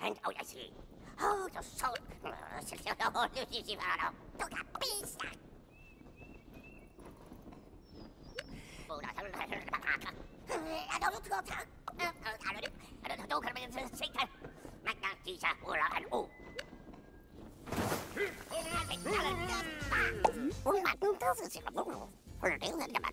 And oh, I see. Oh, the soul. Hurdle and about.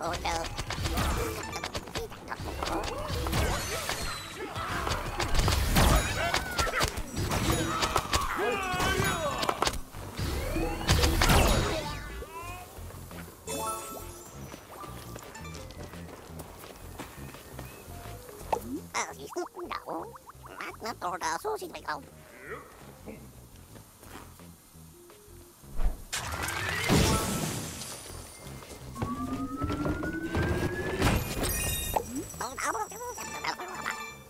Oh no. Oh, no. Not, not, or, uh, so she's like, oh.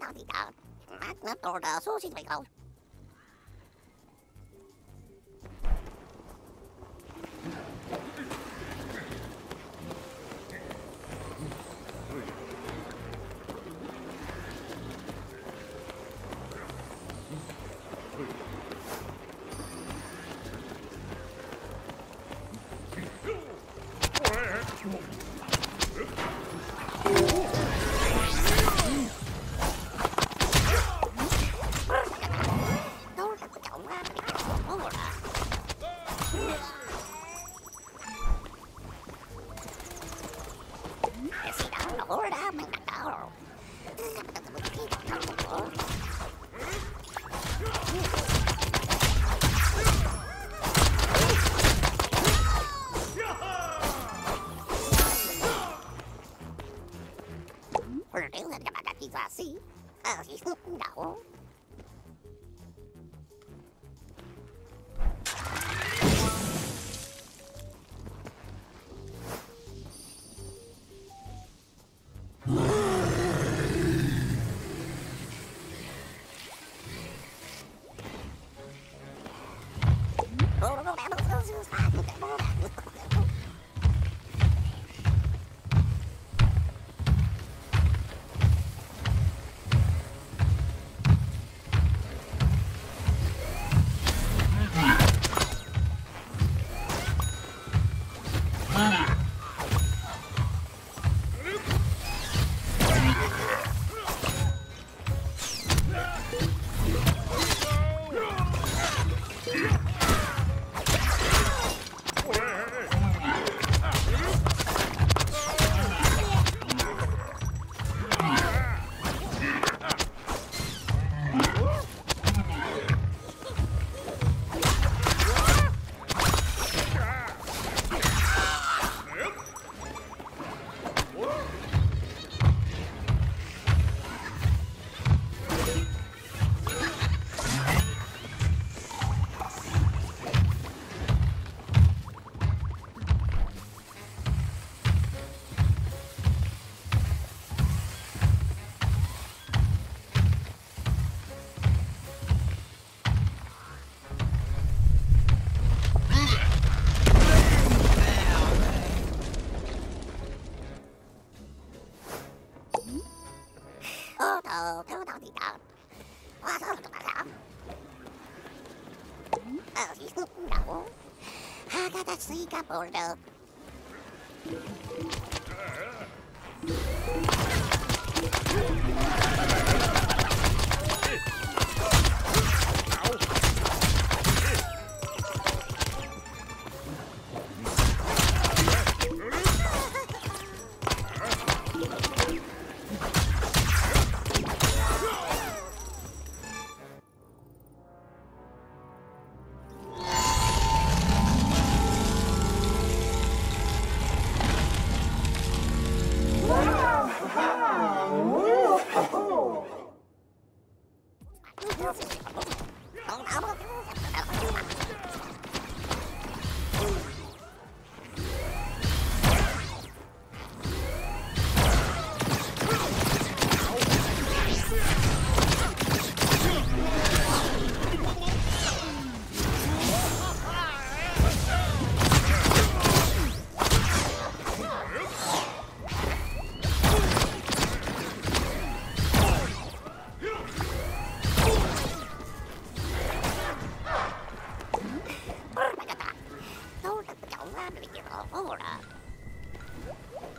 así. Nó đỏ số xin phải không? order sausage pickle. 呃，no. I gotta sneak up or no. Uh -huh.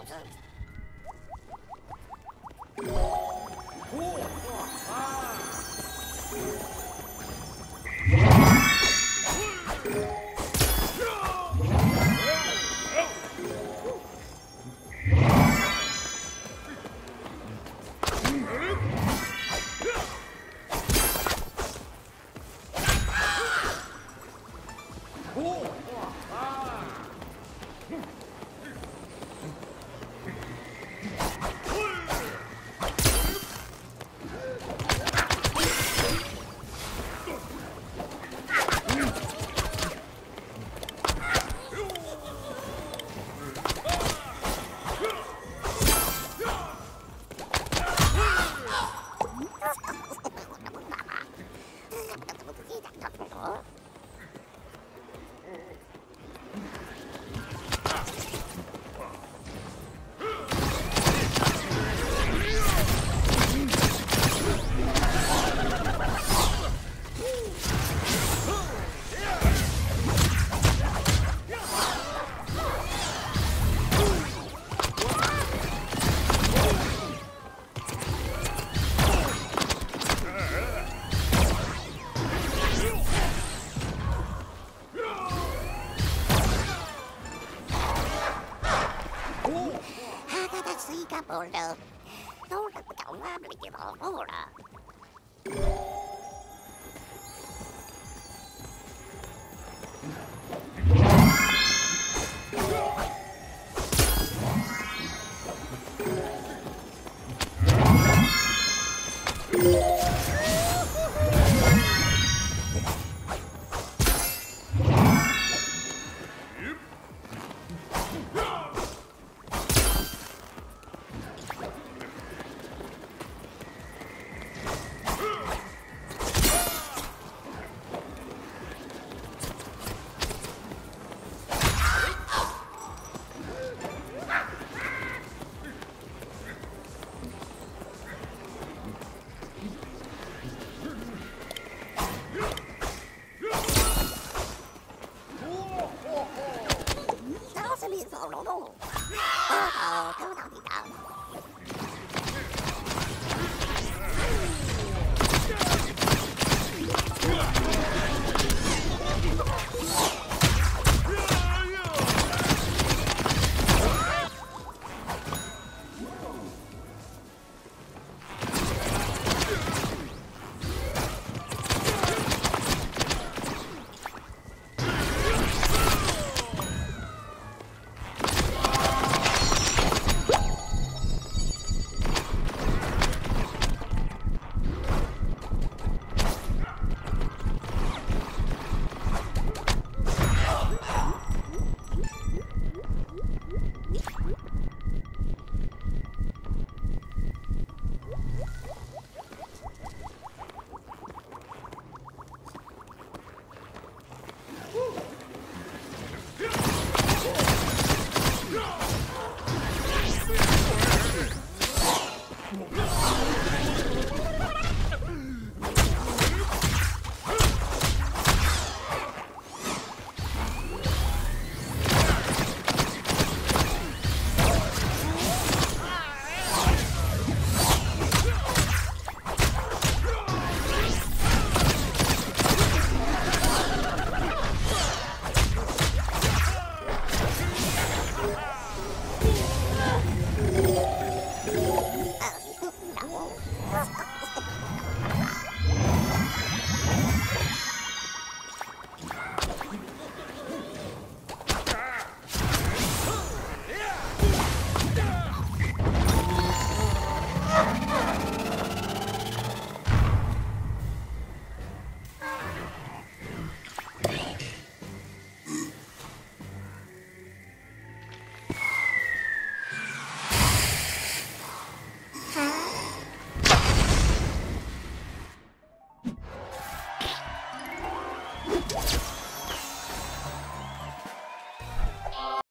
Until.